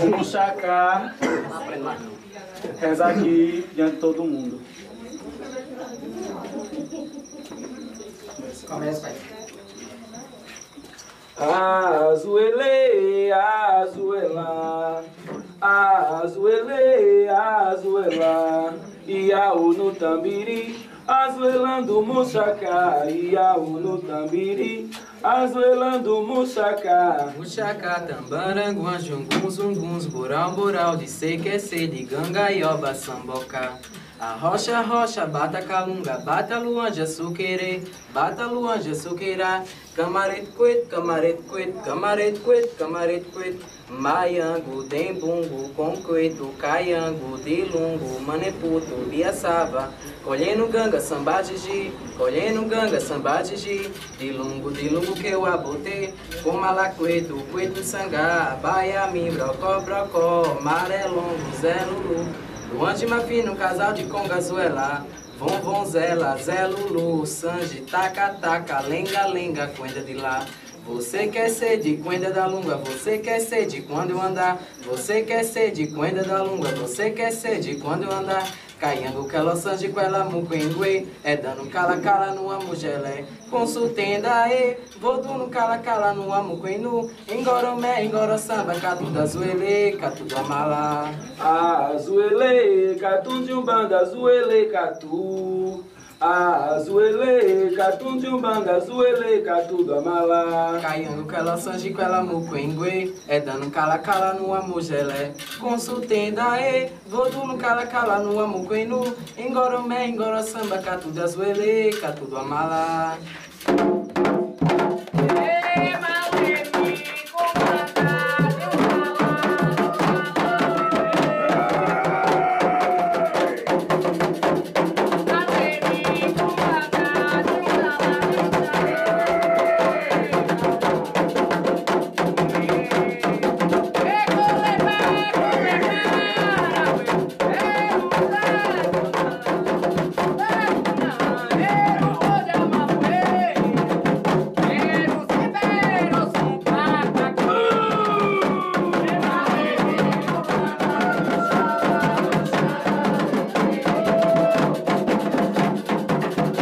Vamos sacar rezar aqui diante de todo mundo. Começa, pai. Azuele, azuela, azuele, azuela, Iaú no tambiri, azuelando muxacá, Iaú no tambiri, azuelando muxacá. Muxacá, tambarangu, anjungun, zunguns, bural, bural, de sequece, de gangaioba, samboca. A rocha, rocha, bata calunga, bata luanja, suquere, bata luanja, suqueira, camarete quet, camarete quet, camarete quet, camarete quet, maiango, dembungo, conqueto, caiango, dilungo, maneputo, biaçava, colhendo ganga, samba gigi, colhendo ganga, samba gigi, dilungo, dilungo que eu abotei, com malacueto, cueto, sangá, baiami, brocó, brocó, marelongo, zé lulu, Luan de Mafino, casal de congazuela. Von Vonzela, Zé Lulu, Sanji, Taca Taca, Lenga Lenga, Cuenda de lá. Você quer ser de Cuenda da Lunga, você quer ser de quando eu andar. Você quer ser de Cuenda da Lunga, você quer ser de quando eu andar. Caiando que ela sanji com ela muquengue, é dando cala cala no amugelé. Consultenda e, vou no cala cala no amuquenu. Engoromé, engoro samba, catu da zuele, catu da mala. Azuele, catu de umbanda, azuele, catu. Azuele, catu azuele, catu do amala. Caiando que ela sanji com ela muquengue, é dando cala cala no amugelé. Consultenda e, vou no cala cala no amuquenu. Engoromé, engoro samba, catu da zuele, catu do amala.